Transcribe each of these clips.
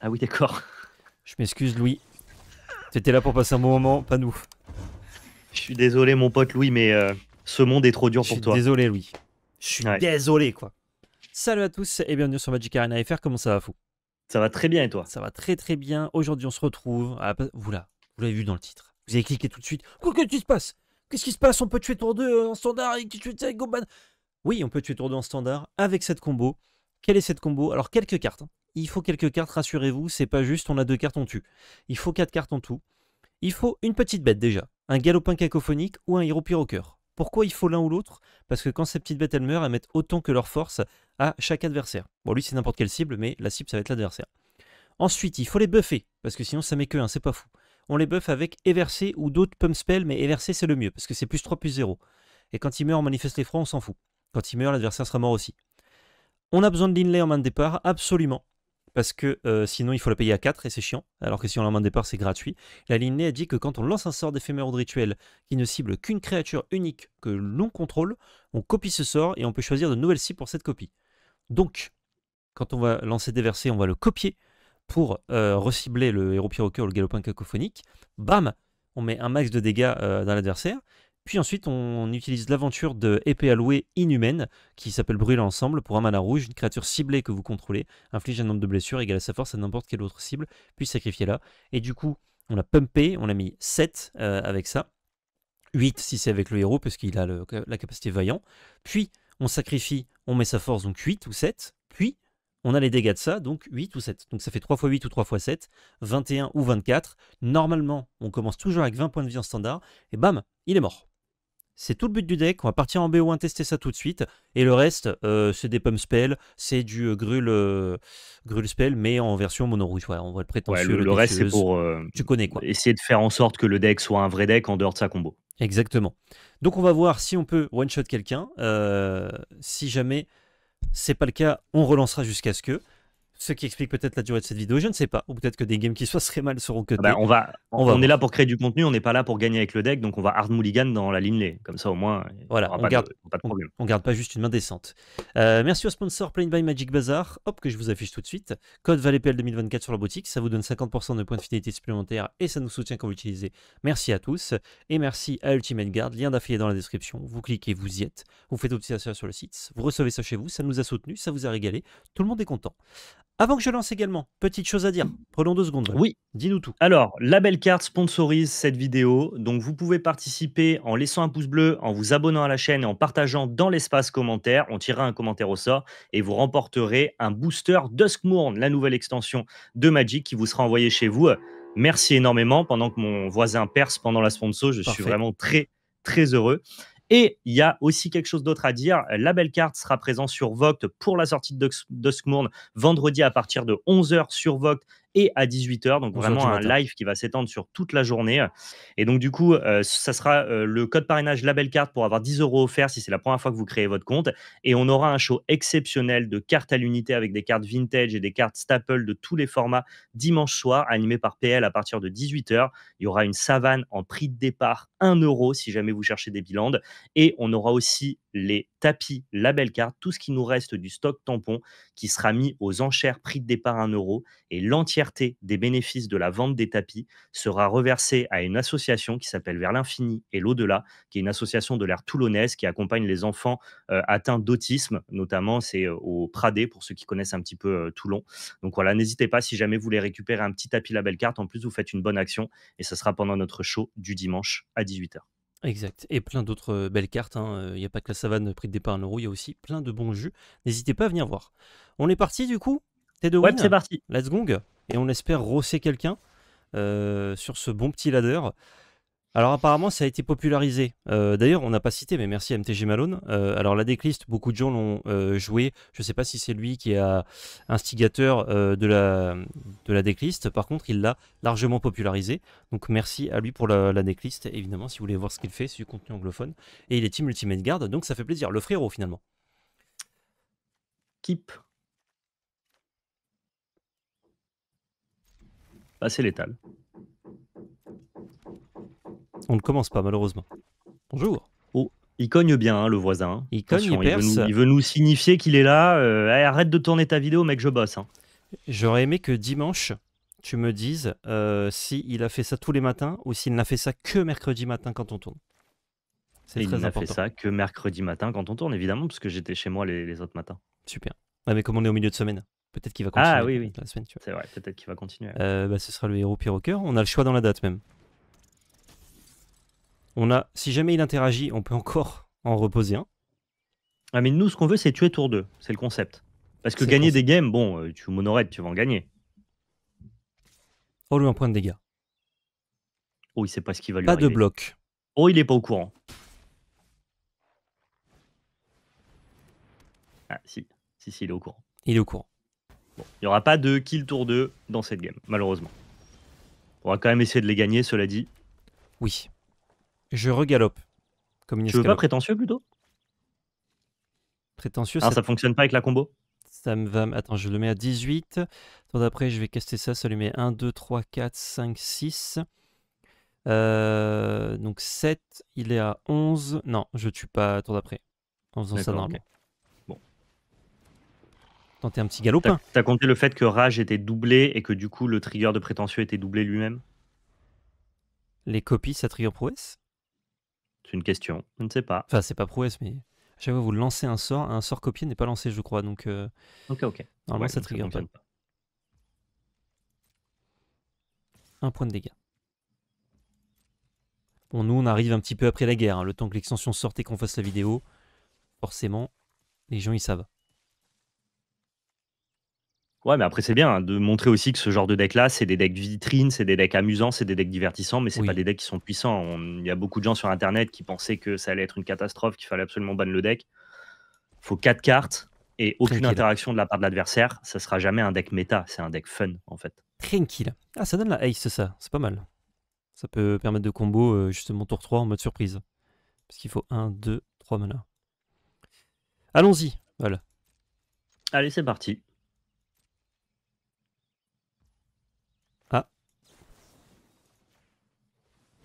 Ah oui, d'accord. Je m'excuse, Louis. T'étais là pour passer un bon moment, pas nous. Je suis désolé, mon pote Louis, mais euh, ce monde est trop dur Je pour suis toi. désolé, Louis. Je suis Ouais. désolé, quoi. Salut à tous et bienvenue sur Magic Arena FR. Comment ça va, fou? Ça va très bien et toi? Ça va très très bien. Aujourd'hui, on se retrouve. à- Vous là, vous l'avez vu dans le titre. Vous avez cliqué tout de suite. Quoi qu'est-ce qui se passe? Qu'est-ce qui se passe? On peut tuer tour 2 en standard et tuer avec Goban Oui, on peut tuer tour 2 en standard avec cette combo. Quelle est cette combo? Alors, quelques cartes. hein. Il faut quelques cartes, rassurez-vous. C'est pas juste on a deux cartes, on tue. Il faut quatre cartes en tout. Il faut une petite bête déjà. Un galopin cacophonique ou un héros pyroqueur. Pourquoi il faut l'un ou l'autre? Parce que quand ces petites bêtes elles meurent, elles mettent autant que leur force à chaque adversaire. Bon, lui c'est n'importe quelle cible, mais la cible ça va être l'adversaire. Ensuite, il faut les buffer, parce que sinon ça met que un, c'est pas fou. On les buff avec Eversé ou d'autres pump spells, mais Eversé c'est le mieux, parce que c'est plus 3 plus 0. Et quand il meurt, on manifeste l'effroi, on s'en fout. Quand il meurt, l'adversaire sera mort aussi. On a besoin de l'inlay en main de départ, absolument. Parce que euh, sinon il faut la payer à 4 et c'est chiant. Alors que si on l'a main de départ, c'est gratuit. La lignée a dit que quand on lance un sort d'éphémère de rituel qui ne cible qu'une créature unique que l'on contrôle, on copie ce sort et on peut choisir de nouvelles cibles pour cette copie. Donc, quand on va lancer des versets, on va le copier pour euh, recibler le héros pyroqueur ou le galopin cacophonique. Bam On met un max de dégâts euh, dans l'adversaire. Puis ensuite, on utilise l'aventure de épée allouée inhumaine qui s'appelle Brûler ensemble pour un mana rouge. Une créature ciblée que vous contrôlez inflige un nombre de blessures égal à sa force à n'importe quelle autre cible, puis sacrifier là. Et du coup, on a pumpé, on a mis 7 euh, avec ça. 8 si c'est avec le héros parce qu'il a la capacité vaillant. Puis on sacrifie, on met sa force donc 8 ou 7. Puis on a les dégâts de ça, donc 8 ou 7. Donc ça fait 3 x 8 ou 3 x 7, 21 ou 24. Normalement, on commence toujours avec 20 points de vie en standard, et bam, il est mort. C'est tout le but du deck, on va partir en BO1 tester ça tout de suite, et le reste, euh, c'est des pump spells, c'est du euh, grul, euh, grul spell, mais en version mono rouge. Ouais, on voit le Ouais, prétentieux, le, le le reste, c'est pour euh, Tu connais quoi. essayer de faire en sorte que le deck soit un vrai deck en dehors de sa combo. Exactement. Donc on va voir si on peut one-shot quelqu'un. Si jamais c'est pas le cas, on relancera jusqu'à ce que. Ce qui explique peut-être la durée de cette vidéo, je ne sais pas. Ou peut-être que des games qui se passeraient mal seront cutés. Ah bah, on va, On on, va est voir. là pour créer du contenu, on n'est pas là pour gagner avec le deck, donc on va hard mulligan dans la ligne lay. Comme ça, au moins, Voilà, on pas, garde- de, pas de problème. On garde pas juste une main décente. Euh, merci au sponsor Plain by Magic Bazaar, hop, que je vous affiche tout de suite. Code VALEPL 2024 sur la boutique, ça vous donne 50% de points de fidélité supplémentaires et ça nous soutient quand vous l'utilisez. Merci à tous. Et merci à Ultimate Guard, lien d'affilié dans la description. Vous cliquez, vous y êtes. Vous faites aussi ça sur le site. Vous recevez ça chez vous, ça nous a soutenu, ça vous a régalé. Tout le monde est content. Avant que je lance également, petite chose à dire. Prenons deux secondes. Oui. Dis-nous tout. Alors, la belle carte sponsorise cette vidéo. Donc, vous pouvez participer en laissant un pouce bleu, en vous abonnant à la chaîne et en partageant dans l'espace commentaire. On tirera un commentaire au sort et vous remporterez un booster Duskmourn, la nouvelle extension de Magic qui vous sera envoyé chez vous. Merci énormément. Pendant que mon voisin perce pendant la sponsor, je Parfait. suis vraiment très, très heureux. Et il y a aussi quelque chose d'autre à dire. La belle carte sera présente sur Vogt pour la sortie de Duskmourn vendredi à partir de 11h sur Vogt et à 18h. Donc 11 heures vraiment un live qui va s'étendre sur toute la journée. Et donc du coup, euh, ça sera euh, le code parrainage La Belle Carte pour avoir 10 euros offerts si c'est la première fois que vous créez votre compte. Et on aura un show exceptionnel de cartes à l'unité avec des cartes vintage et des cartes staple de tous les formats dimanche soir, animé par PL à partir de 18h. Il y aura une savane en prix de départ 1 euro si jamais vous cherchez des bilans. Et on aura aussi les tapis La Belle Carte, tout ce qui nous reste du stock tampon qui sera mis aux enchères prix de départ 1 euro. Et des bénéfices de la vente des tapis sera reversée à une association qui s'appelle Vers l'infini et l'au-delà, qui est une association de l'ère toulonnaise qui accompagne les enfants euh, atteints d'autisme, notamment c'est euh, au Pradé pour ceux qui connaissent un petit peu euh, Toulon. Donc voilà, n'hésitez pas si jamais vous voulez récupérer un petit tapis La Belle Carte. En plus, vous faites une bonne action et ça sera pendant notre show du dimanche à 18h. Exact. Et plein d'autres belles cartes. hein. Il n'y a pas que la savane prix de départ 1 euro, il y a aussi plein de bons jus. N'hésitez pas à venir voir. On est parti du coup? T'es de Ouais, c'est parti. Let's gong. Et on espère rosser quelqu'un euh, sur ce bon petit ladder. Alors apparemment ça a été popularisé. Euh, D'ailleurs on n'a pas cité mais merci à MTG Malone. Euh, alors la decklist, beaucoup de gens l'ont joué. Je ne sais pas si c'est lui qui est instigateur de, la, de decklist. Par contre il l'a largement popularisé. Donc merci à lui pour la, la decklist. Évidemment si vous voulez voir ce qu'il fait, c'est du contenu anglophone. Et il est Team Ultimate Guard donc ça fait plaisir. Le frérot finalement. Keep. C'est létal. On ne commence pas malheureusement. Bonjour. Il cogne bien, hein, le voisin. Il cogne, il veut nous, il veut nous signifier qu'il est là. Euh, hey, arrête de tourner ta vidéo, mec, je bosse. hein. J'aurais aimé que dimanche, tu me dises euh, si il a fait ça tous les matins ou s'il n'a fait ça que mercredi matin quand on tourne. C'est il n'a fait ça que mercredi matin quand on tourne, évidemment, parce que j'étais chez moi les, les autres matins. Super. Ah, mais comme on est au milieu de semaine, peut-être qu'il va continuer Ah oui, oui. la semaine. C'est vrai, peut-être qu'il va continuer. Euh, bah, ce sera le héros pyroqueur. On a le choix dans la date même. On a, si jamais il interagit, on peut encore en reposer un. Ah, mais nous, ce qu'on veut, c'est tuer tour 2. C'est le concept. Parce que gagner des games, bon, euh, tu monorettes, tu vas en gagner. Oh, lui, un point de dégâts. Oh, il sait pas ce qui va lui Pas de bloc. Oh, il est pas au courant. Ah, si. Si, si, il est au courant. Il est au courant. Bon, il n'y aura pas de kill tour 2 dans cette game, malheureusement. On va quand même essayer de les gagner, cela dit. Oui. Je regalope. Comme une Tu veux pas prétentieux plutôt? Prétentieux, Ah, ça, ça fonctionne pas avec la combo? Ça me va. Attends, je le mets à 18. Attends, d'après, je vais caster ça. Ça lui met 1, 2, 3, 4, 5, 6. Euh, donc 7. Il est à 11. Non, je tue pas tour d'après. En faisant ça normalement. ok. Tenter un petit galopin. T'as compté le fait que Rage était doublé et que du coup le trigger de prétentieux était doublé lui-même? Les copies, ça trigger prouesse? C'est une question, je ne sais pas. Enfin, c'est pas prouesse, mais à chaque fois vous lancez un sort, un sort copié n'est pas lancé, je crois. Donc, euh, Ok, ok. normalement, Ouais, ça trigger pas. Un point de dégâts. Bon, nous, on arrive un petit peu après la guerre. hein, Le temps que l'extension sorte et qu'on fasse la vidéo, forcément, les gens, ils savent. Ouais, mais après c'est bien hein, de montrer aussi que ce genre de deck-là, c'est des decks vitrines, c'est des decks amusants, c'est des decks divertissants, mais c'est Oui. pas des decks qui sont puissants. On- Il y a beaucoup de gens sur Internet qui pensaient que ça allait être une catastrophe, qu'il fallait absolument ban le deck. faut 4 cartes et aucune Tranquille. interaction de la part de l'adversaire. Ça sera jamais un deck méta, c'est un deck fun en fait. Tranquille. Ah, ça donne la ace, ça. C'est pas mal. Ça peut permettre de combo euh, justement tour 3 en mode surprise. Parce qu'il faut 1, 2, 3 mana. Allons-y. Voilà. Allez, c'est parti.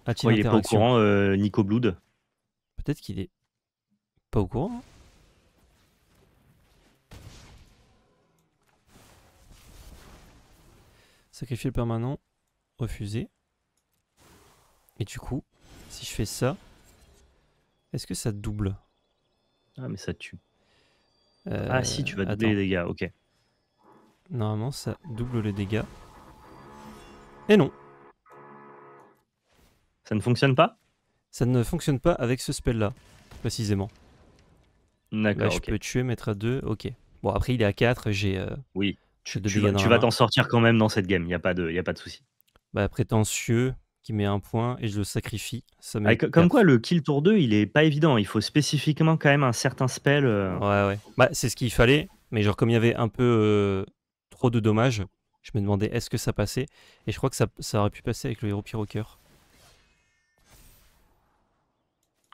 Il est pas au courant, euh, Nico Blood. Peut-être qu'il est pas au courant. hein. Sacrifier le permanent, refuser. Et du coup, si je fais ça, est-ce que ça double? Ah, mais ça tue. Euh, ah, si, tu vas doubler attends. les dégâts, ok. Normalement, ça double les dégâts. Et non, Ça ne fonctionne pas? Ça ne fonctionne pas avec ce spell-là, précisément. Là, D'accord, je peux tuer, mettre à 2, ok. Bon, après, il est à 4, j'ai euh, Oui, tu, vas, tu t'en sortir quand même dans cette game, il n'y a pas de, y a pas de souci. Bah, prétentieux, qui met un point, et je le sacrifie. Ça Ah, co- Comme quatre. quoi, le kill tour 2, il est pas évident. Il faut spécifiquement quand même un certain spell. euh, Ouais, ouais. Bah, c'est ce qu'il fallait, mais genre, comme il y avait un peu euh, trop de dommages, je me demandais est-ce que ça passait, et je crois que ça, ça aurait pu passer avec le héros pyroqueur.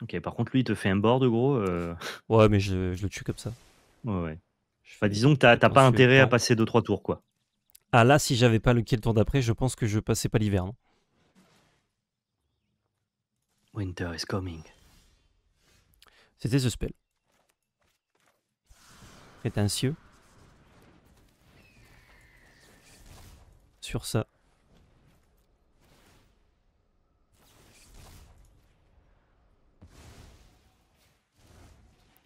Ok, par contre, lui, il te fait un board, gros. euh, Ouais, mais je, je le tue comme ça. Ouais, ouais. Je Enfin, fais disons que t'as t'as pas intérêt à passer 2-3 tours, quoi. Ah là, si j'avais pas le kill tour d'après, je pense que je passais pas l'hiver. non Winter is coming. C'était ce spell. Prétentieux. Sur ça.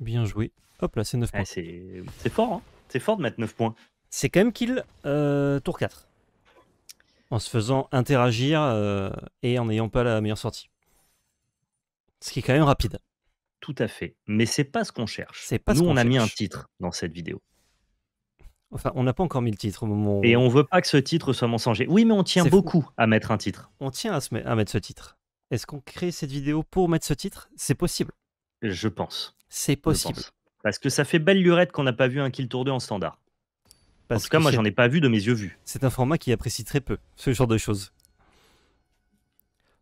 Bien joué. Hop là, c'est 9 points. Ouais, c'est fort, hein. C'est fort de mettre 9 points. C'est quand même kill euh, tour 4. En se faisant interagir euh, et en n'ayant pas la meilleure sortie. Ce qui est quand même rapide. Tout à fait. Mais c'est pas ce qu'on cherche. C'est pas Nous, on a mis un titre dans cette vidéo. Enfin, on n'a pas encore mis le titre au moment où Et on veut pas que ce titre soit mensonger. Oui, mais on tient fou. beaucoup à mettre un titre. on tient à, se met- à mettre ce titre. Est-ce qu'on crée cette vidéo pour mettre ce titre? C'est possible. Je pense. C'est possible. Parce que ça fait belle lurette qu'on n'a pas vu un kill tour 2 en standard. En Parce tout cas, moi, j'en ai pas vu de mes yeux vus. c'est un format qui apprécie très peu ce genre de choses.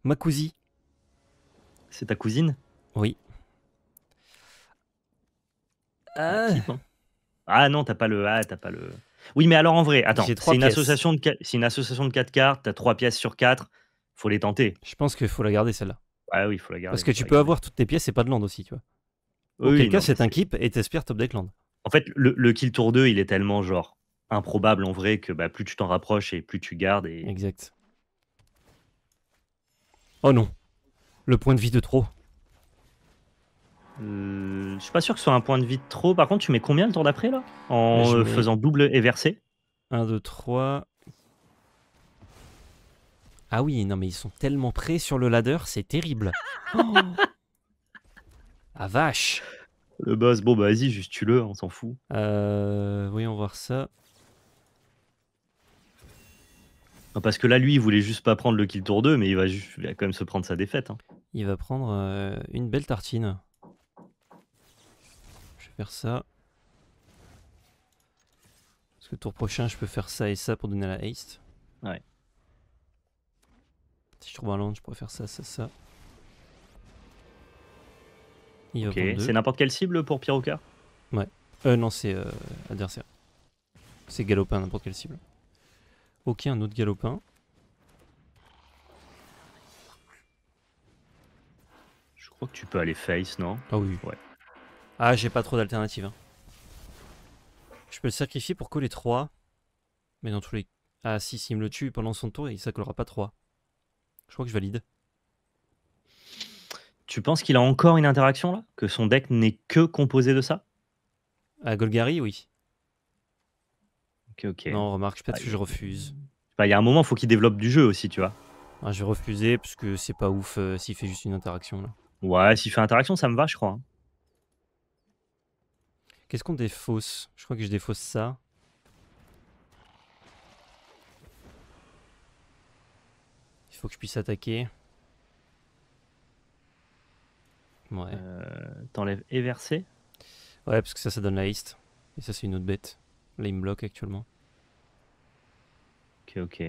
Makuzi, C'est ta cousine? Oui. Ah, hein. Ah non, t'as pas le. Ah, t'as pas le. Oui, mais alors en vrai, attends, c'est une, association de une association de 4 cartes, t'as 3 pièces sur 4, faut les tenter. je pense qu'il faut la garder celle-là. Ah oui, il faut la garder. Parce que tu peux garder. avoir toutes tes pièces et pas de land aussi, tu vois. Oui, Auquel oui, cas, c'est un keep et t'espères top deck land. En fait, le, le kill tour 2, il est tellement genre improbable en vrai que bah, plus tu t'en rapproches et plus tu gardes. Et... Exact. Oh non. Le point de vie de trop. Euh, je suis pas sûr que ce soit un point de vie de trop. Par contre, tu mets combien le tour d'après là? En Je euh, mets- faisant double et versé 1, 2, 3. Ah oui, non mais ils sont tellement près sur le ladder, c'est terrible. Oh. ah vache. Le boss, bon bah vas-y, juste tue-le, on s'en fout. Euh, voyons voir ça. Non, Parce que là, lui, il voulait juste pas prendre le kill tour 2, mais il va, juste, il va quand même se prendre sa défaite. hein. Il va prendre euh, une belle tartine. Je vais faire ça. Parce que tour prochain, je peux faire ça et ça pour donner la haste. Ouais. Si je trouve un land, je pourrais faire ça, ça, ça. Ok, c'est n'importe quelle cible pour Pyrocar Euh, non, c'est euh, adversaire. C'est galopin, n'importe quelle cible. Ok, un autre galopin. Je crois que tu peux aller face, non? Ah oui. Ouais. Ah, j'ai pas trop d'alternatives. hein. Je peux le sacrifier pour coller 3. Mais dans tous les. Ah, si, s'il me le tue pendant son tour, il ça collera pas 3. Je crois que je valide. Tu penses qu'il a encore une interaction là? Que son deck n'est que composé de ça? Ah, Golgari, oui. Ok, ok. Non, remarque, peut-être Ah, que je refuse. Bah, Il y a un moment, faut qu'il développe du jeu aussi, tu vois. Ah, je vais refuser parce que c'est pas ouf euh, s'il fait juste une interaction là. Ouais, s'il fait interaction, ça me va, je crois. hein. Qu'est-ce qu'on défausse? Je crois que je défausse ça. Il faut que je puisse attaquer. Ouais. Euh, T'enlèves et versé Ouais, parce que ça, ça donne la haste. Et ça, c'est une autre bête. Là, il me bloque actuellement. Ok, ok.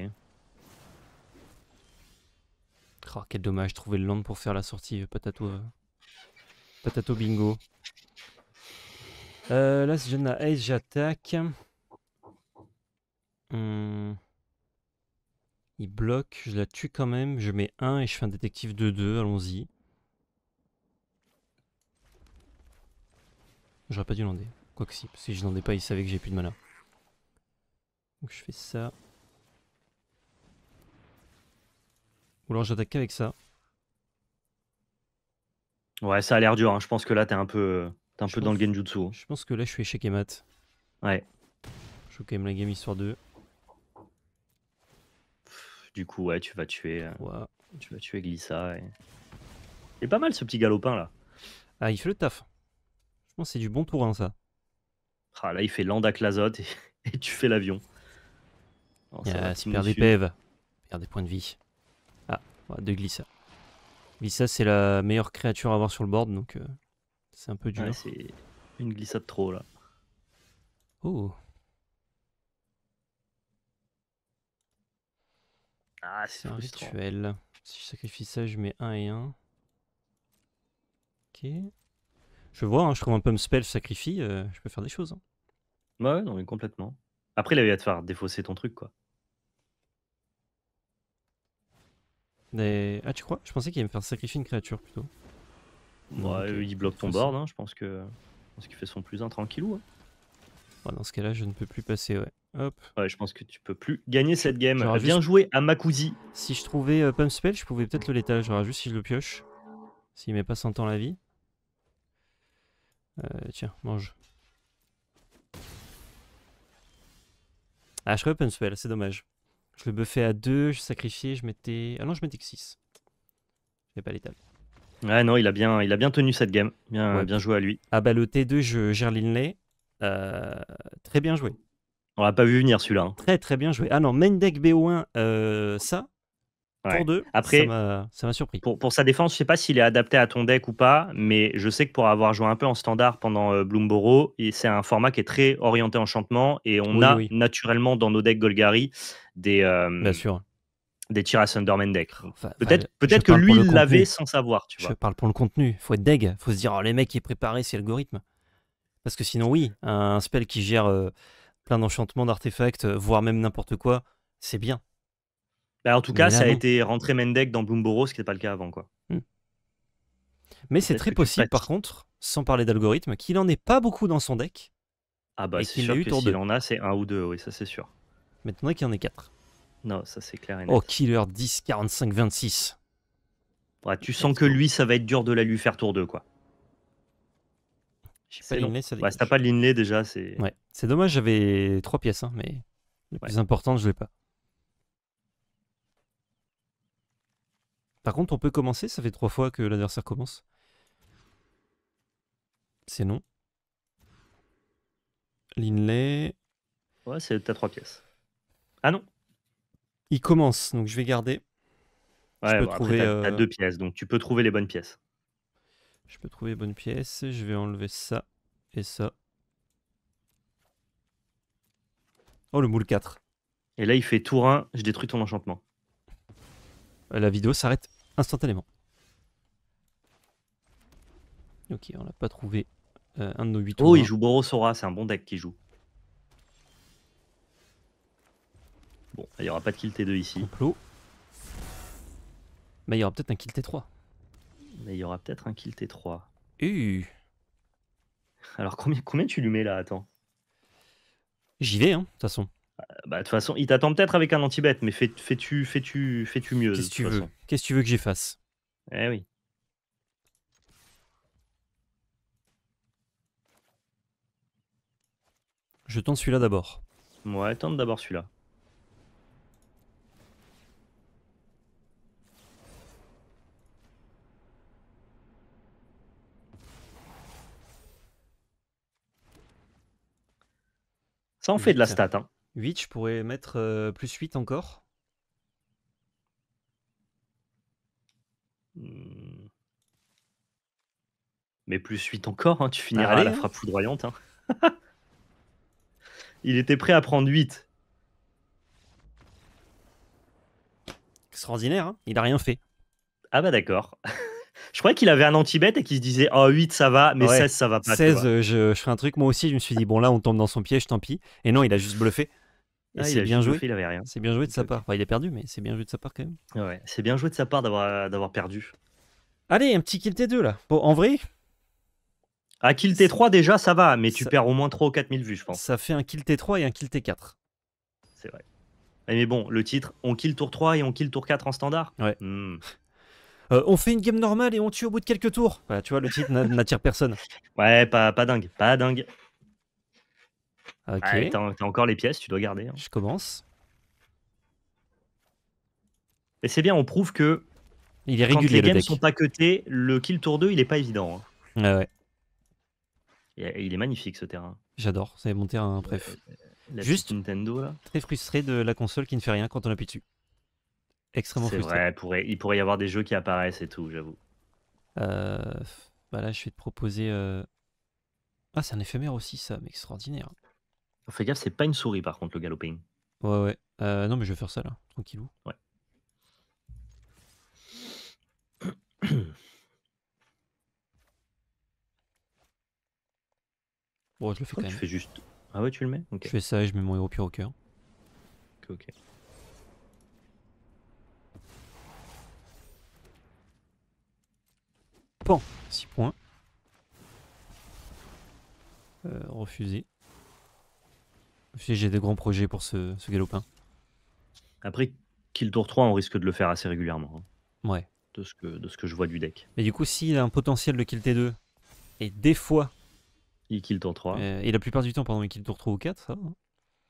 Oh, quel dommage, trouver le land pour faire la sortie euh, patato. euh, Patato bingo. Euh, là, si je donne la haste, j'attaque. Hmm. Il bloque, je la tue quand même. Je mets 1 et je fais un détective 2-2. Allons-y. J'aurais pas dû lander. Quoi que si, parce que si je landais pas, il savait que j'ai plus de mana. Donc je fais ça. Ou alors j'attaque qu'avec ça. Ouais, ça a l'air dur. hein. Je pense que là, t'es un peu, t'es un Je peu dans le genjutsu. hein. Je pense que là je suis échec et mat. Ouais. Je joue quand même la game histoire 2. Du coup, ouais, tu vas tuer, euh, 3. tu vas tuer Glissa. Et... Il est pas mal ce petit galopin là. Ah, il fait le taf. C'est du bon tour 1 ça. Ah, là, il fait Landa Clazot et, et tu fais l'avion. Alors, ça va, Ah, petit tu perds des des points de vie. Ah, ouais, de Glissa. Glissa c'est la meilleure créature à avoir sur le board donc euh, c'est un peu dur. Ouais, c'est une glissade trop là. oh, Ah, c'est c'est un frustrant. rituel. Si je sacrifie ça, je mets 1 et 1. Ok. Je vois, hein, je trouve un pump spell, je sacrifie, euh, je peux faire des choses. hein. Ouais, non, mais complètement. Après, il va te faire défausser ton truc, quoi. Des- Ah, tu crois? Je pensais qu'il allait me faire sacrifier une créature plutôt. Ouais, ok, il bloque ton board, hein, je pense que. Je pense qu'il fait son plus un tranquillou. hein. Ouais, dans ce cas-là, je ne peux plus passer, ouais. Hop. Ouais, je pense que tu peux plus gagner cette game. Bien juste- joué à Makuzi. Si je trouvais euh, Pump Spell, je pouvais peut-être le létal. J'aurais juste si je le pioche. S'il met pas 100 ans la vie. Euh, tiens, mange. Ah, je Pump Spell, c'est dommage. Je le buffais à 2, je sacrifiais, je mettais. Ah non, je mettais que 6. Je pas létal. Ouais, non, il a bien, il a bien tenu cette game. Bien, Ouais. bien joué à lui. Ah bah le T2, je gère l'inlay. Euh, très bien joué. On l'a pas vu venir celui-là. hein. Très très bien joué. Ah non, main deck BO1, euh, ça, Ouais. pour 2, Après- ça m'a- surpris. Pour, pour sa défense, je sais pas s'il est adapté à ton deck ou pas, mais je sais que pour avoir joué un peu en standard pendant euh, Bloomborough, et c'est un format qui est très orienté enchantement et on Oui, a oui. naturellement dans nos decks Golgari des, euh, Bien sûr. des Tyra Sunderman deck. Enfin, Peut-être je que lui il l'avait sans savoir, tu Je vois. parle pour le contenu. Faut être deg. Faut se dire, oh, les mecs, il est préparé, c'est l'algorithme. Parce que sinon, oui, un spell qui gère euh, plein d'enchantements, d'artefacts, euh, voire même n'importe quoi, c'est bien. Bah, en tout cas, là, ça a non. été rentré main deck dans Bloomborough, ce qui n'était pas le cas avant. Quoi. Mais c'est très possible, par contre, sans parler d'algorithme, qu'il en ait pas beaucoup dans son deck. Ah bah c'est qu'il sûr l'a eu que tour s'il en a, c'est un ou deux, oui, ça c'est sûr. Maintenant qu'il y en ait 4. Non, ça c'est clair et net. Oh, killer 10, 45, 26. Ouais, tu sens que lui, ça va être dur de la lui faire tour 2, quoi. Pas long. ça Bah, si t'as pas de l'inlay déjà, c'est. Ouais, c'est dommage, j'avais 3 pièces, hein, mais la Ouais. plus importante, je l'ai pas. Par contre, on peut commencer, ça fait trois fois que l'adversaire commence. C'est non. L'inlay. Ouais, c'est t'as trois pièces. Ah non Il commence, donc je vais garder. Ouais, bon, trouver, euh, deux pièces, donc tu peux trouver les bonnes pièces. Je peux trouver bonne pièce. Je vais enlever ça et ça. Oh, le moule 4. Et là, il fait tour 1, je détruis ton enchantement. La vidéo s'arrête instantanément. Ok, on n'a pas trouvé euh, un de nos 8 Oh, il joue Borosora, c'est un bon deck qui joue. Bon, il n'y aura pas de kill T2 ici, complot. Mais il y aura peut-être un kill T3. mais il y aura peut-être un kill T3. Uh, Alors, combien, combien tu lui mets là? Attends. J'y vais, hein, de toute façon. Bah, de toute façon, il t'attend peut-être avec un anti-bet, mais fais- fais-tu fais-tu fais-tu mieux Qu'est-ce que tu veux. Qu'est-ce que tu veux que j'y fasse? Eh oui. Je tente celui-là d'abord. Ouais, tente d'abord celui-là. Ça en fait de la stat, hein. 8, je pourrais mettre euh, plus 8 encore. Hmm. Mais plus 8 encore, hein, tu finiras allez, à la hein. frappe foudroyante. hein. Il était prêt à prendre 8. Extraordinaire, hein il a rien fait. Ah bah d'accord. je croyais qu'il avait un anti-bet et qu'il se disait Oh 8 ça va, mais Ouais. 16 ça va pas. tu 16, vois. euh, je, je ferai un truc. Moi aussi, je me suis dit, bon, là, on tombe dans son piège, tant pis. Et non, il a juste bluffé. Et Ah, il c'est a bien joué. il avait rien. C'est bien joué de sa part. Enfin, il a perdu, mais c'est bien joué de sa part quand même. Ouais, c'est bien joué de sa part d'avoir d'avoir perdu. Allez, un petit kill T2 là. Bon, en vrai, À kill T3 déjà ça va, mais tu Ça- perds au moins 3 ou 4000 vues, je pense. ça fait un kill T3 et un kill T4. C'est vrai. Eh, Mais bon, le titre, on kill tour 3 et on kill tour 4 en standard. Ouais. Hmm. Euh, on fait une game normale et on tue au bout de quelques tours. Voilà, tu vois, le titre n'a- n'attire personne. Ouais, pas, pas dingue, pas dingue. Ok, Ouais, T'as t'as encore les pièces, tu dois garder. hein. je commence. Et c'est bien, on prouve que Il est quand régulier les le games deck. sont pas cutés, le kill tour 2, il est pas évident. hein. Ouais, ouais, Et- Il est magnifique ce terrain. j'adore. C'est mon terrain bref. La Juste- Nintendo là. Très frustré de la console qui ne fait rien quand on appuie dessus. Extrêmement C'est frustré. vrai, pourrait, il pourrait y avoir des jeux qui apparaissent et tout, j'avoue. Euh, bah là, je vais te proposer. euh, Ah, c'est un éphémère aussi, ça, mais extraordinaire. Fais gaffe, c'est pas une souris par contre le galloping. Ouais, ouais. Euh, non, mais je vais faire ça là, tranquillou. Ouais. Bon, je le fais quand Pourquoi tu même. fais juste. Ah ouais, tu le mets? Je fais ça et je mets mon héros pire au cœur. ok, ok. Pan, 6 points. Euh, refusé. J'ai de grands projets pour ce, ce galopin. Après, kill tour 3, on risque de le faire assez régulièrement. hein, Ouais. de, ce que, de ce que je vois du deck. Mais du coup, s'il a un potentiel de kill T2, et des fois, Il kill tour 3. euh, et la plupart du temps, pardon, il kill tour 3 ou 4, ça hein.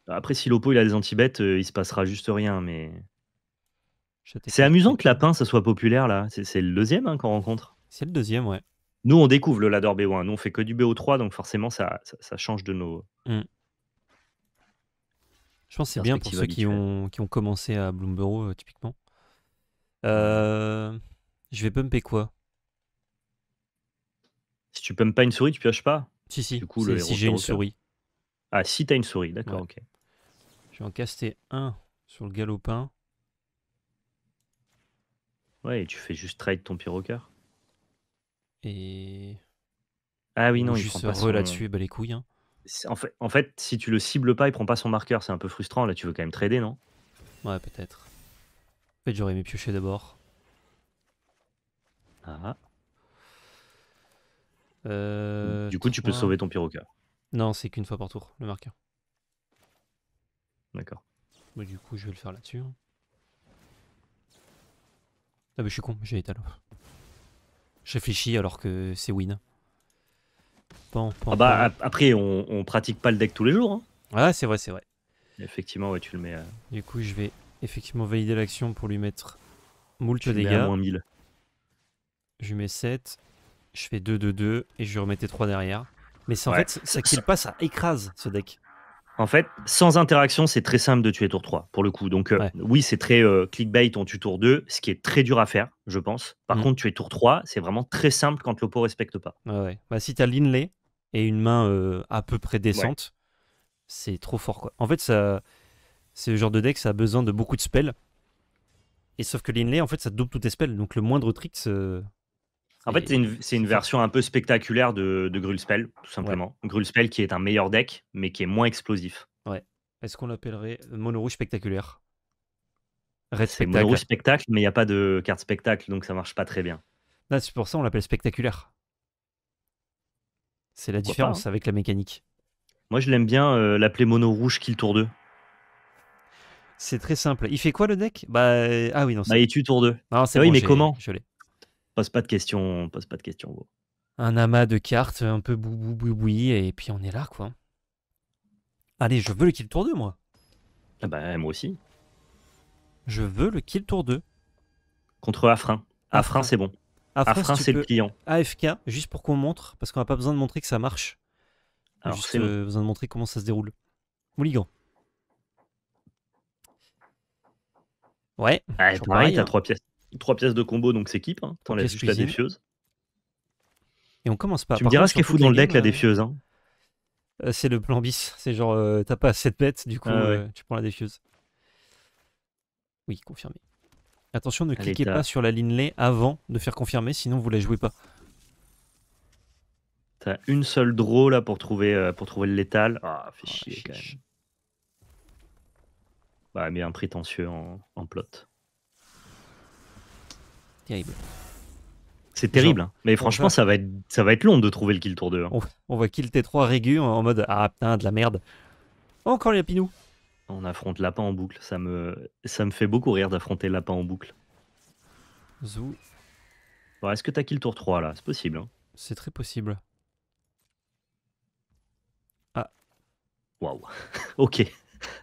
Après, si l'oppo il a des anti-bêtes, euh, il se passera juste rien. Mais c'est amusant que Lapin ça soit populaire là. C'est le deuxième hein, qu'on rencontre. C'est le deuxième, ouais. Nous, on découvre le ladder BO1. Nous, on fait que du BO3, donc forcément, ça, ça, ça change de nos. Je pense que c'est bien pour ceux qui ont, qui ont commencé à Bloomborough, euh, typiquement. Euh, je vais pumper quoi? Si tu pumpes pas une souris, tu pioches pas? Si, si, Du coup, le si j'ai une souris. Ah, si t'as une souris, d'accord, Ouais. ok. Je vais en caster un sur le galopin. Ouais, et tu fais juste trade ton pyroker. Et. Ah oui, non, il juste prend pas re son... là-dessus, bah les couilles. hein. En fait, en fait, si tu le cibles pas, il prend pas son marqueur, c'est un peu frustrant. Là, tu veux quand même trader, non? Ouais, peut-être. En fait, j'aurais aimé piocher d'abord. Ah. Euh, Du coup, tu peux sauver ton pyroker. Non, c'est qu'une fois par tour, le marqueur. D'accord. Bah, du coup, je vais le faire là-dessus. hein. Ah bah je suis con, j'ai étalé. Je réfléchis alors que c'est win. Pan, pan, Ah bah, pan. après, on, on pratique pas le deck tous les jours. hein. Ah, c'est vrai, c'est vrai. Effectivement, ouais, tu le mets, à- Du coup, je vais effectivement valider l'action pour lui mettre moult tu le mets à dégâts. moins 1000. Je lui mets 7. Je fais 2, 2, 2 et je lui remettais 3 derrière. Mais c'est en Ouais. fait, ça kill pas, ça écrase ce deck. En fait, sans interaction, c'est très simple de tuer tour 3, pour le coup. Donc, euh, Ouais. oui, c'est très euh, clickbait, on tue tour 2, ce qui est très dur à faire, je pense. Par Mm. contre, tuer tour 3, c'est vraiment très simple quand l'oppo respecte pas. Ouais, ouais. Bah, si t'as Linley et une main euh, à peu près décente, c'est trop fort quoi. En fait, ça, c'est le genre de deck, ça a besoin de beaucoup de spells. Et sauf que Linley, en fait, ça double tous tes spells. Donc le moindre trick, En fait, c'est une, version un peu spectaculaire de, de Grulspell, tout simplement. Grulspell qui est un meilleur deck, mais qui est moins explosif. Est-ce qu'on l'appellerait mono rouge spectaculaire Red C'est spectacle. mono spectacle, mais il n'y a pas de carte spectacle, donc ça marche pas très bien. C'est pour ça on l'appelle spectaculaire. C'est la Pourquoi pas, différence avec la mécanique. Moi, je l'aime bien euh, l'appeler mono rouge kill tour 2. C'est très simple. Il fait quoi le deck? Bah euh, ah oui non. Bah, il tue tour 2. non, c'est Ah oui, bon, mais comment Je l'ai. Pose pas de questions, pose pas de questions. gros. Un amas de cartes, un peu bou bou bou boui, et puis on est là quoi. Allez, je veux le kill tour 2 moi. Ah bah, moi aussi. Je veux le kill tour 2. Contre Afrin. Afrin. Afrin, c'est bon. Afrin, si c'est le client. AFK, juste pour qu'on montre, parce qu'on n'a pas besoin de montrer que ça marche. Alors, juste euh, besoin de montrer comment ça se déroule. Mouligan. Ouais. Ah, pareil, t'as hein. trois pièces, trois pièces de combo, donc c'est keep. Hein. T'enlèves juste la défieuse. Et on commence pas. tu me diras ce qu'est sur fou dans le deck, la défieuse. Hein. Euh, c'est le plan bis. C'est genre, euh, t'as pas assez de bêtes, du coup, Ah ouais. euh, tu prends la défuse. Oui, confirmé. Attention, ne cliquez pas sur la ligne lait avant de faire confirmer, sinon vous la jouez pas. T'as une seule draw là pour trouver, pour trouver le létal. Ah, fait Ah, chier quand même. Bah, mais un prétentieux en, en plot. Terrible. C'est terrible. hein. Mais franchement, va- ça va, être, ça va être long de trouver le kill tour 2. hein. On, on va kill T3 régu en mode Ah putain, de la merde. Encore les lapinous. On affronte Lapin en boucle. Ça me, ça me fait beaucoup rire d'affronter Lapin en boucle. Zou, Bon, Est-ce que t'as kill tour 3 là? C'est possible. hein. c'est très possible. Waouh. ok.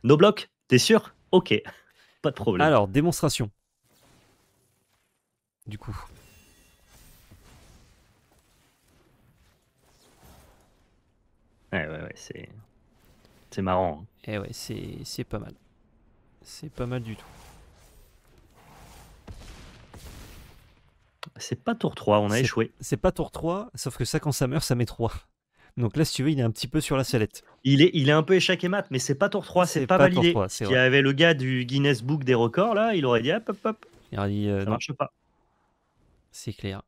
No block T'es sûr? Ok. Pas de problème. Alors, démonstration. Du coup. Ouais, ouais, ouais, c'est. C'est marrant. hein. Eh ouais, c'est c'est pas mal. C'est pas mal du tout. C'est pas tour 3, on a échoué. C'est pas tour 3, sauf que ça, quand ça meurt, ça met 3. Donc là, si tu veux, il est un petit peu sur la sellette. Il est, il est un peu échec et mat, mais c'est pas tour 3, c'est pas, pas tour validé. 3, c'est S'il y avait le gars du Guinness Book des records, là, il aurait dit hop, hop, hop, Il aurait dit, euh, ça non, marche pas. C'est clair.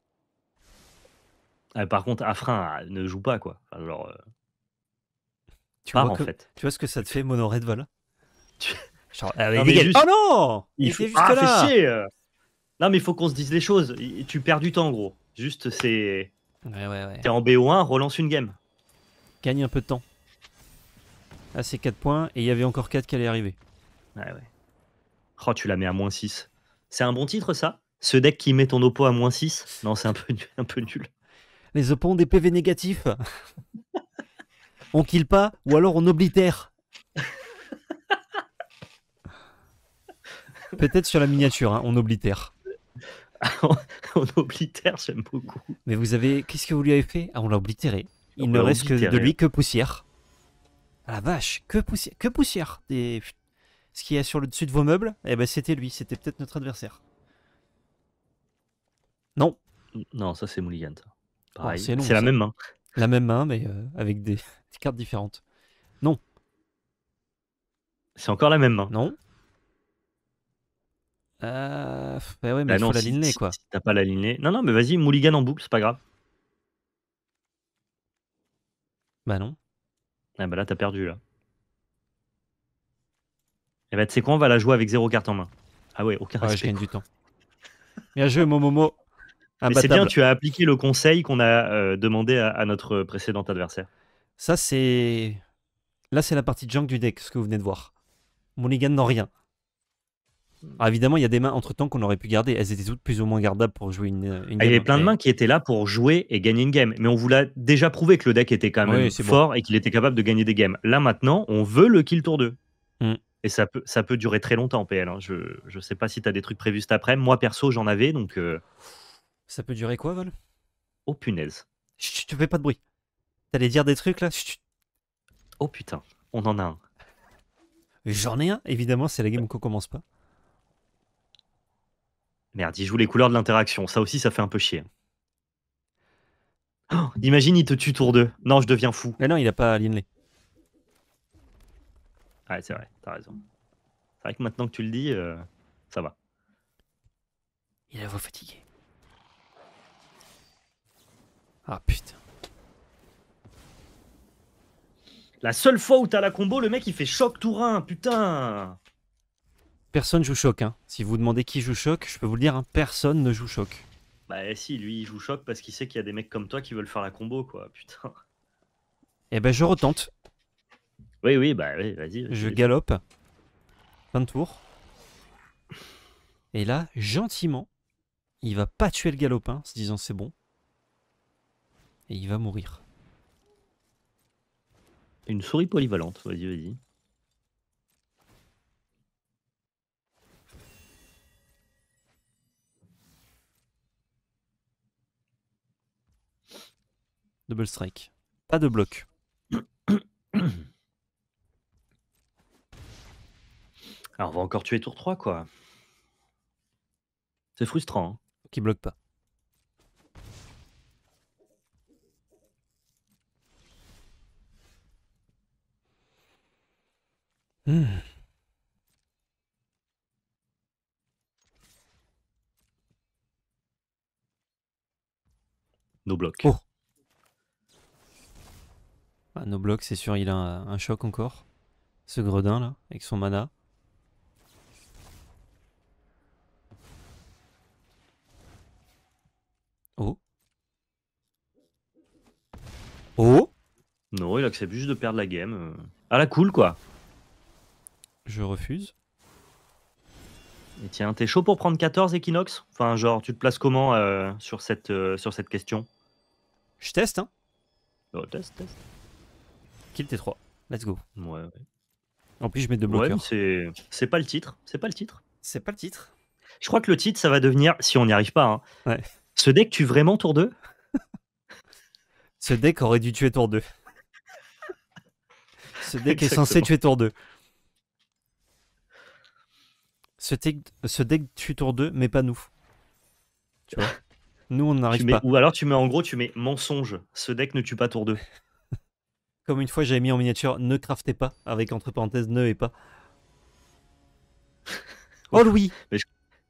Ah, par contre, Afrin ah, ne joue pas, quoi. Enfin, genre, euh, Tu part vois, en que- fait. tu vois ce que ça te fait, Mono Red Vol Genre, ah, Non, juste- Oh non Il, Il faut... était Ah, là chier euh. Non, mais il faut qu'on se dise les choses. Tu perds du temps, gros. Juste, c'est. Ouais, ouais, ouais. T'es en BO1, relance une game. Gagne un peu de temps. Là, c'est 4 points, et il y avait encore 4 qui allaient arriver. Ouais, ouais. Oh, tu la mets à moins 6. C'est un bon titre, ça? Ce deck qui met ton oppo à moins 6 Non, c'est un peu, nul- un peu nul. Les oppos ont des PV négatifs. on kill pas, ou alors on oblitère. Peut-être sur la miniature, hein, on oblitère. on oblitère, j'aime beaucoup. Mais vous avez. Qu'est-ce que vous lui avez fait? Ah, on l'a oblitéré. Il On ne reste que de lui que poussière. Ah la vache, que poussière. Que poussière. Des... Ce qu'il y a sur le dessus de vos meubles, eh ben c'était lui, c'était peut-être notre adversaire. Non, Non, ça, c'est Mulligan, ça. Pareil. c'est long, c'est la ça. même main. la même main, mais euh, avec des... des cartes différentes. C'est encore la même main. Non euh... Bah ouais, mais Bah il faut non, la si- ligne si- quoi. si t'as pas la ligne Non, non, mais vas-y, Mulligan en boucle, c'est pas grave. Bah non. Ah bah là, t'as perdu, là. Et bah, tu sais quoi, on va la jouer avec zéro carte en main. Ah ouais, aucun Ouais, je respect. gagne du temps. Bien joué, Momomo. Mais c'est bien, tu as appliqué le conseil qu'on a euh, demandé à, à notre précédent adversaire. Ça, c'est. Là, c'est la partie junk du deck, ce que vous venez de voir. Mulligan n'a rien. Alors évidemment, il y a des mains entre temps qu'on aurait pu garder. Elles étaient toutes plus ou moins gardables pour jouer une, une Ah, il y game, avait plein de mains qui étaient là pour jouer et gagner une game. Mais on vous l'a déjà prouvé que le deck était quand même Oui, c'est bon. fort et qu'il était capable de gagner des games. Là maintenant, on veut le kill tour 2. Mm. Et ça peut, ça peut durer très longtemps en PL. hein. Je, je sais pas si tu as des trucs prévus cet après. Moi perso, j'en avais donc. euh, Ça peut durer quoi, Vol? Oh punaise. Chut, tu fais pas de bruit. T'allais dire des trucs là? Chut. Oh putain. On en a un. J'en ai un, évidemment, c'est la game qu'on commence pas. Merde, il joue les couleurs de l'interaction. Ça aussi, ça fait un peu chier. Oh, imagine, il te tue tour 2. Non, je deviens fou. Mais non, il a pas Linley. Ouais, c'est vrai, t'as raison. C'est vrai que maintenant que tu le dis, euh, ça va. Il a voix fatiguée. Ah putain. La seule fois où t'as la combo, le mec il fait choc tour 1, putain Personne joue choc. Hein. Si vous demandez qui joue choc, je peux vous le dire, hein, personne ne joue choc. Bah si, lui il joue choc parce qu'il sait qu'il y a des mecs comme toi qui veulent faire la combo, quoi, putain. Eh ben, je retente. Oui, oui, bah oui, vas-y. Je galope. Fin de tour. Et là, gentiment, il va pas tuer le galopin, en se disant c'est bon. Et il va mourir. Une souris polyvalente, vas-y, vas-y. Double strike. Pas de bloc. Alors on va encore tuer tour 3, quoi. C'est frustrant. hein. Qui bloque pas. Hmm. Nos blocs. Oh. Ah, no bloc, c'est sûr, il a un, un choc encore. Ce gredin là, avec son mana. Oh. Oh Non, il accepte juste de perdre la game. euh. À la cool, quoi. Je refuse. Et tiens, t'es chaud pour prendre 14 Equinox? Enfin, genre, tu te places comment euh, sur, cette, euh, sur cette question? Je teste, hein. Oh, test, test. Kill T3. Let's go. Ouais, ouais. En plus, je mets deux bloqueurs. c'est c'est pas le titre. C'est pas le titre. c'est pas le titre. Je crois que le titre, ça va devenir, si on n'y arrive pas, hein, Ouais. ce deck tue vraiment tour 2 Ce deck aurait dû tuer tour 2. Ce deck est censé tuer tour 2. Ce deck, ce deck tue tour 2, mais pas nous. Tu vois Nous, on n'arrive pas. Ou alors tu mets en gros, tu mets mensonge. Ce deck ne tue pas tour 2. Comme une fois, j'avais mis en miniature ne craftez pas, avec entre parenthèses ne et pas. Oh Louis Je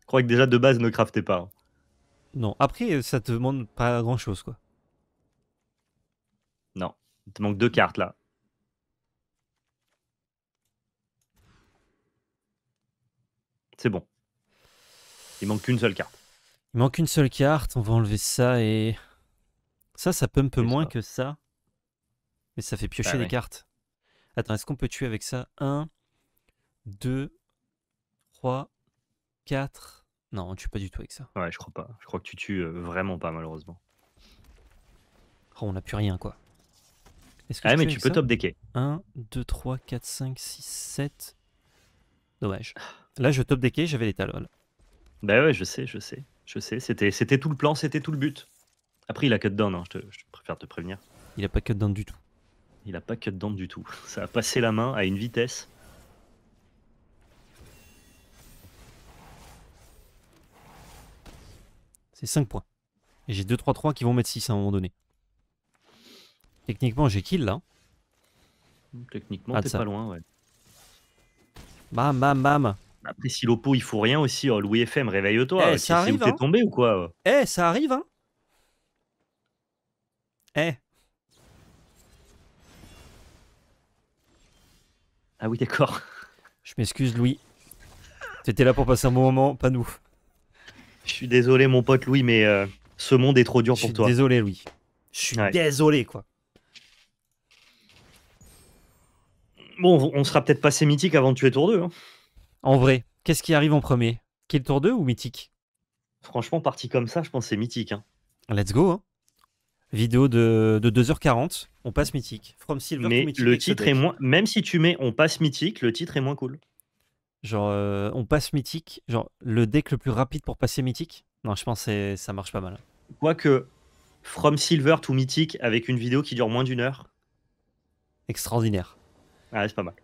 crois que déjà de base, ne craftez pas. hein. Non, après, ça te demande pas grand chose, quoi. Non. Il te manque deux cartes là. C'est bon. Il manque qu'une seule carte. Il manque une seule carte, on va enlever ça et. Ça, ça pump C'est moins ça. que ça. Mais ça fait piocher Bah des ouais. cartes. Attends, est-ce qu'on peut tuer avec ça? 1, 2, 3, 4. Non, on tue pas du tout avec ça. Ouais, je crois pas. Je crois que tu tues euh, vraiment pas, malheureusement. Oh, on n'a plus rien, quoi. Est-ce que Ah, je mais tu peux top decker. 1, 2, 3, 4, 5, 6, 7. Dommage. Là, je top decké, j'avais. Voilà. Bah ouais, je sais, je sais. Je sais. C'était c'était tout le plan, c'était tout le but. Après, il a cut down, hein, je, te- je préfère te prévenir. Il a pas cut down du tout. Il a pas cut down du tout. Ça a passé la main à une vitesse. C'est 5 points. Et j'ai 2-3-3 qui vont mettre 6 à un moment donné. Techniquement, j'ai kill là. Techniquement, Ah, t'es pas loin, ouais. Bam, bam, bam. Après, si l'oppo il fout rien aussi, oh, Louis FM, réveille-toi. Eh, ça arrive, t'es hein. tombé ou quoi Eh, ça arrive, hein Eh, Ah oui, d'accord. je m'excuse, Louis. T'étais là pour passer un bon moment, pas nous. Je suis désolé, mon pote Louis, mais euh, ce monde est trop dur Je pour suis toi. désolé, Louis. Je suis Ouais. désolé, quoi. Bon, on sera peut-être passé mythique avant de tuer tour 2. hein. En vrai, qu'est-ce qui arrive en premier? Kill Tour 2 ou Mythique Franchement, parti comme ça, je pense que c'est mythique. hein. Let's go. hein. Vidéo de, de 2h40, on passe Mythique. From Silver to Mais Mythique le titre est moins. Même si tu mets on passe mythique, le titre est moins cool. Genre, euh, on passe Mythique. Genre, le deck le plus rapide pour passer Mythique Non, je pense que ça marche pas mal. Quoique, From Silver to Mythique avec une vidéo qui dure moins d'une heure, Extraordinaire. ah, c'est pas mal.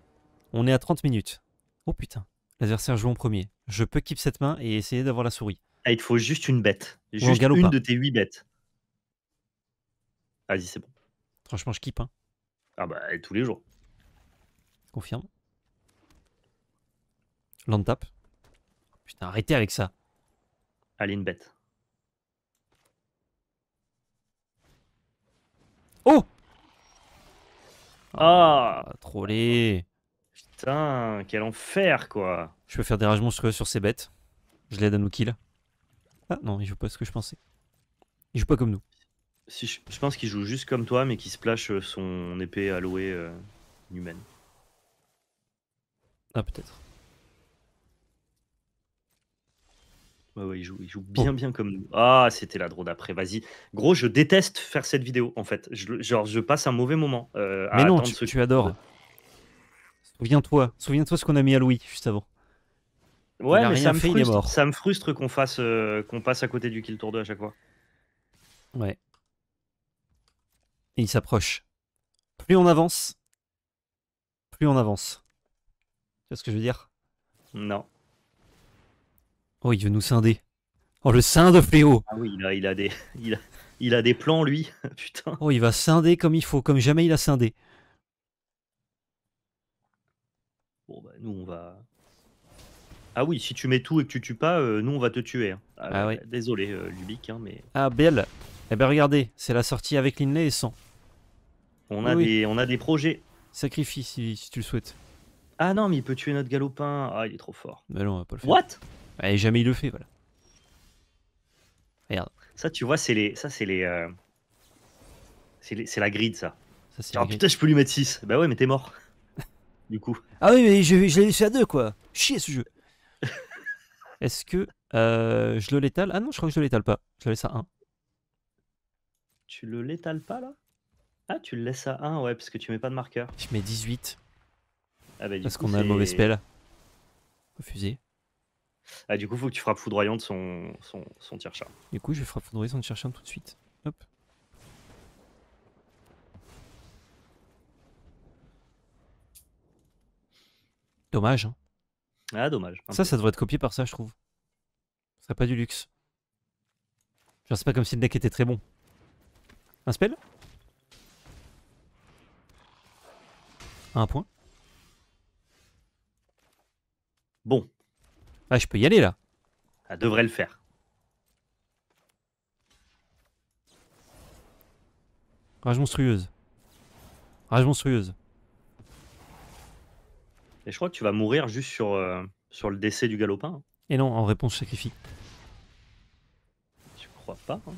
On est à 30 minutes. Oh putain. L'adversaire joue en premier. Je peux keep cette main et essayer d'avoir la souris. Ah, il te faut juste une bête. Juste une pas. de tes 8 bêtes. Vas-y, c'est bon. Franchement, je keep. Hein. Ah bah, tous les jours. Confirme. Land tap. Putain, arrêtez avec ça. Allez, une bête. Oh Ah, Ah, trollé. Putain, quel enfer, quoi. Je peux faire des rages monstrueux sur ces bêtes. Je l'aide à nous kill. Ah non, il joue pas ce que je pensais. Il joue pas comme nous. Si je, je pense qu'il joue juste comme toi, mais qu'il splash euh, son épée allouée euh, humaine. Ah, peut-être. Ouais, ouais, il joue, il joue bien, bien comme nous. Ah, c'était la draw d'après. Vas-y. Gros, je déteste faire cette vidéo, en fait. Je, genre, je passe un mauvais moment. euh, à Mais non, tu, ce- tu adores. Souviens-toi. Souviens-toi ce qu'on a mis à Louis juste avant. Ouais, mais ça me, fait, frustre, mort. ça me frustre qu'on fasse, euh, qu'on passe à côté du kill tour 2 à chaque fois. Ouais. Et il s'approche. Plus on avance, plus on avance. Tu vois ce que je veux dire? Non. Oh, il veut nous scinder. Oh, le sein de fléau Ah oui, il a, il a, des, il a, il a des plans, lui. Putain. Oh, il va scinder comme il faut, comme jamais il a scindé. Bon, bah, nous, on va. Ah oui, si tu mets tout et que tu tues pas, euh, nous, on va te tuer. hein. Ah oui. Désolé, euh, Lubic, hein, mais Ah, belle Eh ben regardez, c'est la sortie avec Linley et sans. on a, Oui. des, on a des projets. Sacrifie si, si tu le souhaites. Ah non, mais il peut tuer notre galopin. Ah, il est trop fort. Mais non, on va pas le faire. What? Et jamais il le fait, voilà. Ça, tu vois, c'est les. Ça, c'est les. euh, C'est les- c'est la grid, ça. Ça, c'est Genre, la putain, je peux lui mettre 6. Bah ouais, mais t'es mort. Du coup. Ah oui, mais je, je l'ai laissé à deux, quoi. Chier ce jeu. Est-ce que euh, je le l'étale? Ah non, je crois que je le l'étale pas. Je le laisse à 1. Tu le létales pas, là? Ah, tu le laisses à 1, ouais, parce que tu mets pas de marqueur. Je mets 18 Ah, bah, du parce qu'on a le mauvais spell. Refusé. Ah, du coup, faut que tu frappes foudroyante son, son, son tir. Du coup, je vais frapper foudroyer chercher un tout de suite. Hop. Dommage. hein. Ah, dommage. Ça, ça devrait être copié par ça, je trouve. Ce serait pas du luxe. Genre, c'est pas comme si le deck était très bon. Un spell? Un point Bon, Ah, je peux y aller là. ça devrait le faire. Rage monstrueuse. Rage monstrueuse. Et je crois que tu vas mourir juste sur, euh, sur le décès du galopin. hein. Et non, en réponse, sacrifie. Je crois pas. hein.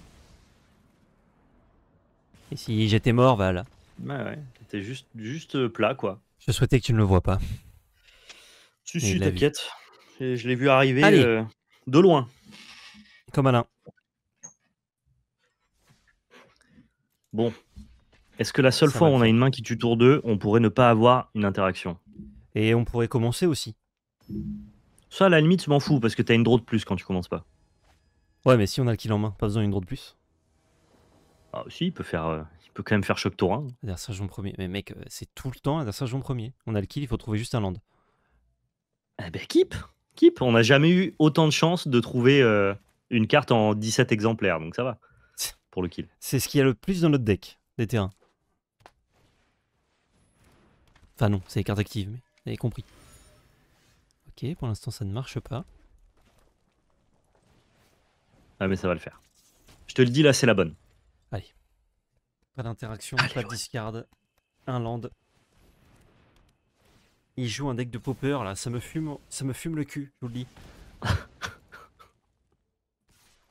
Et si j'étais mort, voilà. Ouais, ouais. T'étais juste, juste euh, plat, quoi. Je souhaitais que tu ne le vois pas. Si, si, t'inquiète. Je l'ai vu arriver euh, de loin. Comme Alain. Bon. Est-ce que la seule Ça fois va où on a une main qui tue tour 2, on pourrait ne pas avoir une interaction? Et on pourrait commencer aussi. Ça, à la limite, je m'en fous parce que t'as une draw de plus quand tu commences pas. Ouais, mais si on a le kill en main, pas besoin d'une draw de plus. Ah, si, il peut, faire, euh, il peut quand même faire choc tour 1. L'adversaire joue en premier. Mais mec, euh, c'est tout le temps l'adversaire joue en premier. On a le kill, il faut trouver juste un land. Eh ben, keep Keep On n'a jamais eu autant de chance de trouver euh, une carte en 17 exemplaires, donc ça va. Pour le kill. C'est ce qu'il y a le plus dans notre deck, des terrains. Enfin non, c'est les cartes actives, mais vous avez compris. Ok, pour l'instant ça ne marche pas. Ah, mais ça va le faire. Je te le dis, là, c'est la bonne. Pas d'interaction, Allez, pas de ouais. discard. Un land. Il joue un deck de popper là, ça me fume, ça me fume le cul, je vous le dis.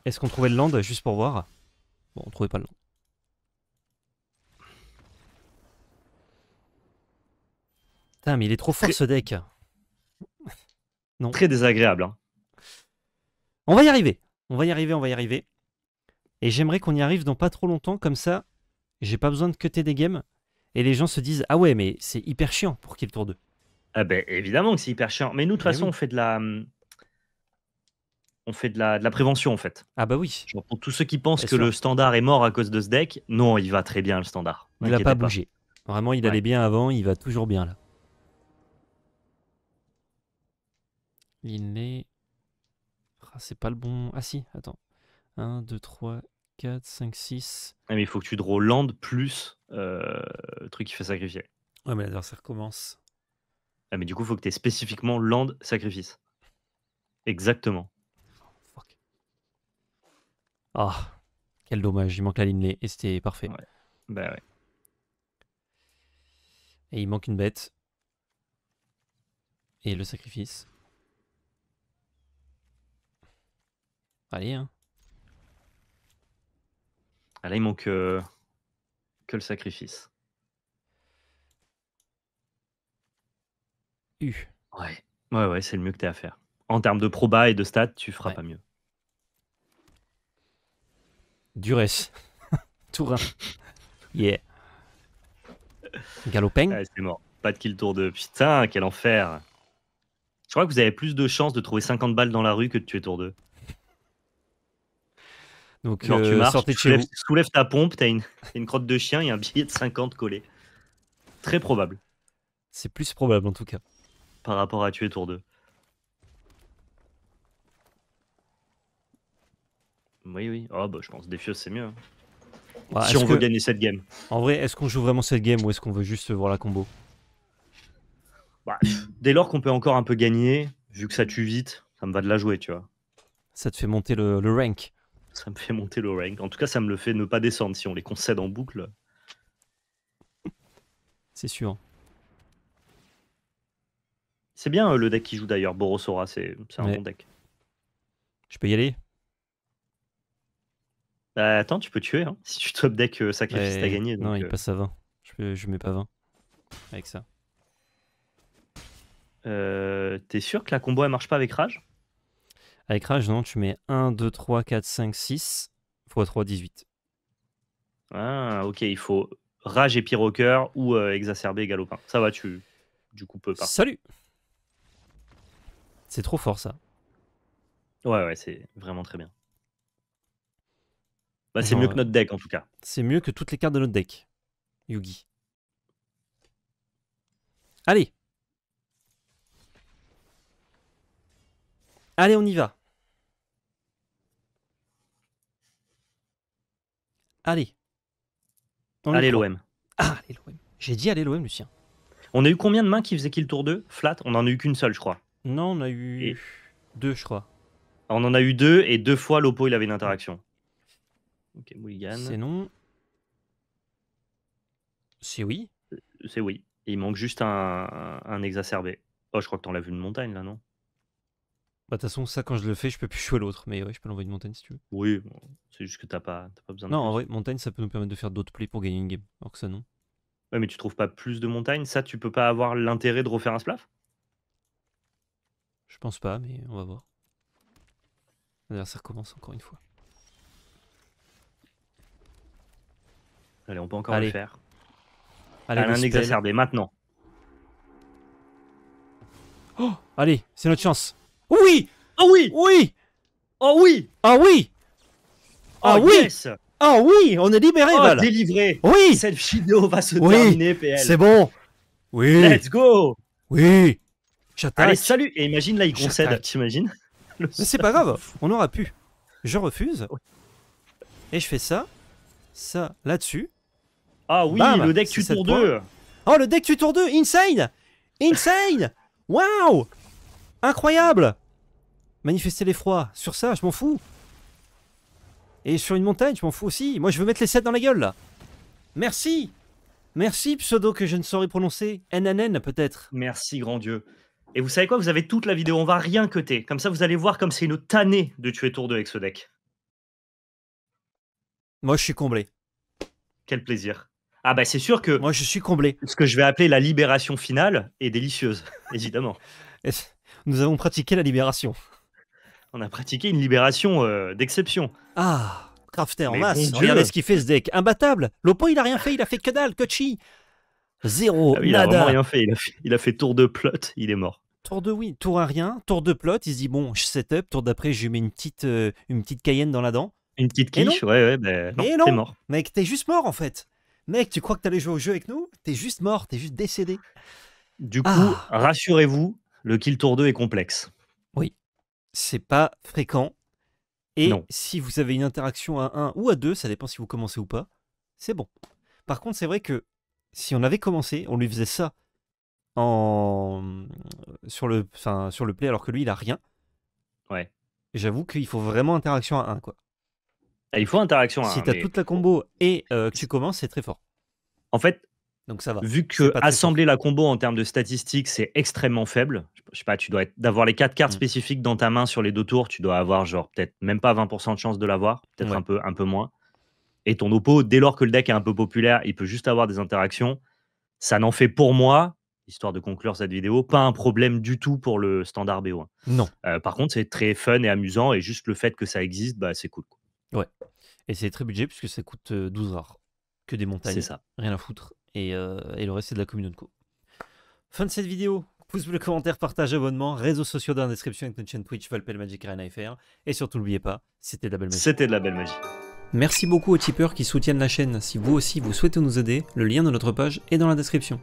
Est-ce qu'on trouvait le land juste pour voir? Bon, on trouvait pas le land. Putain, mais il est trop fort ce deck. Très désagréable. hein. On va y arriver. On va y arriver, on va y arriver. Et j'aimerais qu'on y arrive dans pas trop longtemps, comme ça, j'ai pas besoin de cutter des games. Et les gens se disent Ah ouais, mais c'est hyper chiant pour qu'il tour 2. Ah ben évidemment que c'est hyper chiant. Mais nous, de toute façon, oui. on fait de la. hum, On fait de la, de la prévention en fait. Ah bah oui, Genre, pour tous ceux qui pensent que sûr. le standard est mort à cause de ce deck, non, il va très bien le standard. il a N'inquiétez pas bougé. Vraiment, il allait bien avant, il va toujours bien là. Est. Ah, c'est pas le bon. Ah si, attends. 1, 2, 3, 4, 5, 6. Ah, mais il faut que tu draw land plus euh, le truc qui fait sacrifier. Ouais, mais l'adversaire commence. Ah, mais du coup, il faut que tu aies spécifiquement land sacrifice. Exactement. Fuck. Ah, quel dommage, il manque la ligne et c'était parfait. Ouais. Bah ouais. Et il manque une bête. Et le sacrifice. Allez, hein. Ah, là, il manque euh, que le sacrifice. U. Ouais. Ouais, ouais, c'est le mieux que tu à faire. En termes de proba et de stats, tu feras Ouais. pas mieux. Duresse. Tourin. Yeah. Galopin. Ouais, c'est mort. Pas de kill tour 2. Putain, quel enfer. Je crois que vous avez plus de chances de trouver 50 balles dans la rue que de tuer tour 2. Donc, tu euh, marches, sortez de chez vous. soulèves ta pompe, t'as une, une crotte de chien et un billet de 50 collé. Très probable C'est plus probable en tout cas. par rapport à tuer tour 2. Oui, oui. Oh, bah, je pense Defios, c'est mieux. hein. Bah, si on veut que- gagner cette game. En vrai, est-ce qu'on joue vraiment cette game ou est-ce qu'on veut juste voir la combo? Bah, dès lors qu'on peut encore un peu gagner, vu que ça tue vite, ça me va de la jouer, tu vois. Ça te fait monter le, le rank. Ça me fait monter le rank. En tout cas, ça me le fait ne pas descendre si on les concède en boucle. C'est sûr. C'est bien euh, le deck qui joue d'ailleurs, Borosora, c'est un Ouais. bon deck. Je peux y aller? Bah, attends, tu peux tuer. hein. Si tu top deck euh, sacrifice, Ouais, t'as gagné. Non, il euh, passe à 20. Je, peux- je mets pas 20 avec ça. euh, T'es sûr que la combo elle marche pas avec Rage? Avec Rage, non, tu mets 1, 2, 3, 4, 5, 6 x 3, 18. Ah, ok, il faut Rage et Pyroker ou euh, exacerber Galopin. Ça va, tu du coup peux pas. Salut C'est trop fort ça. Ouais, ouais, c'est vraiment très bien. Bah, c'est mieux que euh, notre deck en tout cas. C'est mieux que toutes les cartes de notre deck. Yugi. Allez Allez, on y va. Allez. Allez, l'OM. Ah, allez, l'OM. J'ai dit allez, l'OM, Lucien. On a eu combien de mains qui faisaient kill tour 2 Flat On en a eu qu'une seule, je crois. Non, on a eu Et- deux, je crois. On en a eu deux et deux fois l'Oppo il avait une interaction. Ok, Mulligan. C'est non. C'est oui. C'est oui. Il manque juste un, un- un exacerbé. Oh, je crois que t'enlèves une montagne là, non? Bah, de toute façon, ça, quand je le fais, je peux plus jouer l'autre. Mais ouais, je peux l'envoyer une montagne si tu veux. Oui, bon, c'est juste que t'as pas, t'as pas besoin de Non, plus. en vrai, montagne, ça peut nous permettre de faire d'autres plays pour gagner une game. Alors que ça, non. Ouais, mais tu trouves pas plus de montagnes Ça, tu peux pas avoir l'intérêt de refaire un splaf Je pense pas, mais on va voir. L'adversaire commence encore une fois. Allez, on peut encore Allez. le faire. Allez, spell. exacerbé, maintenant. Oh, allez, c'est notre chance. Oui. Oh oui. Oui. Oh oui. Ah oui. Oh oui. yes. Ah oui On est libéré, Oh, Val délivré. Oui. Cette vidéo va se Oui, terminer, PL. C'est bon. Oui. Let's go. Oui. Allez, J'attaque salut. Et imagine là, il concède, t'imagines Mais c'est pas grave, on aura pu. Je refuse. Et je fais ça, ça, là-dessus. Ah oui, Bam, le deck tu tour points. 2 Oh, le deck tu tour 2 Inside Inside. Waouh Incroyable Manifester l'effroi. Sur ça, je m'en fous. Et sur une montagne, je m'en fous aussi. Moi, je veux mettre les 7 dans la gueule, là. Merci Merci, pseudo que je ne saurais prononcer. NNN, peut-être. Merci, grand Dieu. Et vous savez quoi? Vous avez toute la vidéo, on va rien cuter. Comme ça, vous allez voir comme c'est une tannée de tuer tour 2 avec ce deck. Moi, je suis comblé. Quel plaisir. Ah bah c'est sûr que Moi, je suis comblé. ce que je vais appeler la libération finale est délicieuse, évidemment. Nous avons pratiqué la libération. On a pratiqué une libération euh, d'exception. Ah, crafter en Mais masse. bon. Regardez ce qu'il fait ce deck. Imbattable. Lopo, il a rien fait, il a fait que dalle, Kochi. Zéro, Ah oui, il a vraiment rien fait. Il a fait, il a fait tour de plot, il est mort. Tour de oui, tour à rien, tour de plot. Il se dit bon, je setup. Tour d'après, je lui mets une petite, euh, une petite Cayenne dans la dent. Une petite quiche, ouais, ouais, ben non, non. mort. Mec, t'es juste mort en fait. Mec, tu crois que t'allais jouer au jeu avec nous? T'es juste mort, t'es juste décédé. Du coup, Ah. rassurez-vous, le kill tour 2 est complexe. C'est pas fréquent. Et Non. si vous avez une interaction à 1 ou à 2, ça dépend si vous commencez ou pas, c'est bon. Par contre, c'est vrai que si on avait commencé, on lui faisait ça en sur le, enfin, sur le play alors que lui il a rien. Ouais. J'avoue qu'il faut vraiment interaction à 1 quoi. Ah, Il faut interaction. si hein, t'as mais toute la combo et euh, que tu commences, c'est très fort. En fait, Donc ça va. vu que assembler la combo en termes de statistiques, c'est extrêmement faible. Je sais pas, tu dois être- d'avoir les quatre cartes Mm. spécifiques dans ta main sur les deux tours, tu dois avoir genre peut-être même pas 20% de chance de l'avoir, peut-être Ouais. un peu un peu moins. Et ton oppo, dès lors que le deck est un peu populaire, il peut juste avoir des interactions. Ça n'en fait pour moi, histoire de conclure cette vidéo, pas un problème du tout pour le standard BO1. Non. Euh, par contre, c'est très fun et amusant et juste le fait que ça existe, bah, c'est cool. quoi. Et c'est très budget puisque ça coûte euh, 12 rares. Que des montagnes. C'est ça. rien à foutre. Et, euh, et le reste, c'est de la communauté. co. Fin de cette vidéo. Pouce bleu, commentaire, partage, abonnement, réseaux sociaux dans la description avec notre chaîne Twitch, Valpel Magic Arena FR. Et surtout, n'oubliez pas, c'était de la belle magie. C'était de la belle magie. Merci beaucoup aux tipeurs qui soutiennent la chaîne. Si vous aussi vous souhaitez nous aider, le lien de notre page est dans la description.